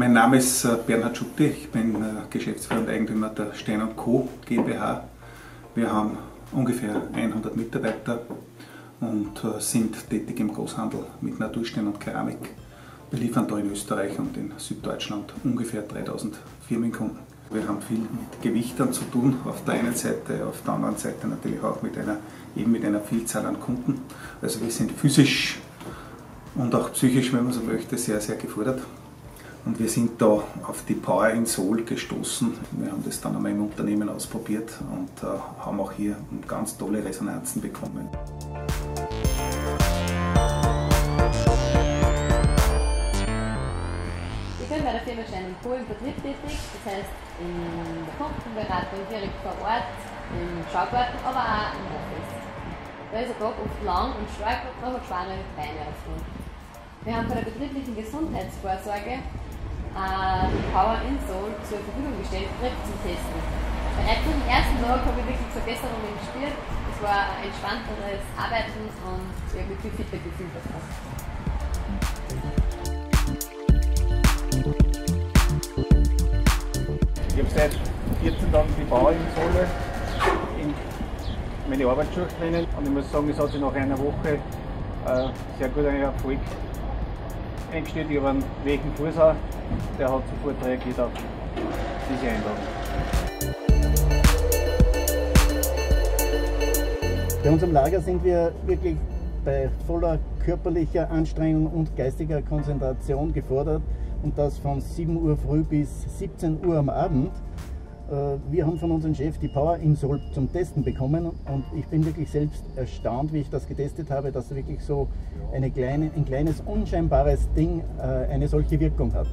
mein Name ist äh, Bernhard Schutte, ich bin äh, Geschäftsführer und Eigentümer der Stein Co. GmbH. Wir haben ungefähr 100 Mitarbeiter und äh, sind tätig im Großhandel mit Naturstein und Keramik. Wir liefern da in Österreich und in Süddeutschland ungefähr 3000 Firmenkunden. Wir haben viel mit Gewichtern zu tun, auf der einen Seite, auf der anderen Seite natürlich auch mit einer, eben mit einer Vielzahl an Kunden. Also wir sind physisch und auch psychisch, wenn man so möchte, sehr, sehr gefordert. Und wir sind da auf die Power in Sol gestoßen. Wir haben das dann einmal im Unternehmen ausprobiert und äh, haben auch hier ganz tolle Resonanzen bekommen. Ich bin bei der Firma Stein Co. im Vertrieb tätig, das heißt in der Kundenberatung direkt vor Ort, im Schaugarten, aber auch im Office. Da ist der Tag oft lang und stark und noch schwere Beine auf Wir haben bei der betrieblichen Gesundheitsvorsorge äh, Power Insole zur Verfügung gestellt, direkt zum Testen. Bereits am ersten Tag habe ich wirklich Verbesserungen gespürt. Es war ein entspannteres Arbeiten und ich habe viel fitter gefühlt davon. Ich habe seit 14 Tagen die Bauinsole in meine Arbeitsschuhe drinnen und ich muss sagen, es hat sich nach einer Woche äh, sehr gut einen Erfolg eingestellt. Ich habe einen welchen Fuß auch, der hat sofort reagiert auf diese Einladung. Bei unserem Lager sind wir wirklich bei voller körperlicher Anstrengung und geistiger Konzentration gefordert und das von 7 Uhr früh bis 17 Uhr am Abend. Äh, wir haben von unserem Chef die Power Insol zum Testen bekommen und ich bin wirklich selbst erstaunt, wie ich das getestet habe, dass wirklich so eine kleine, ein kleines unscheinbares Ding äh, eine solche Wirkung hat.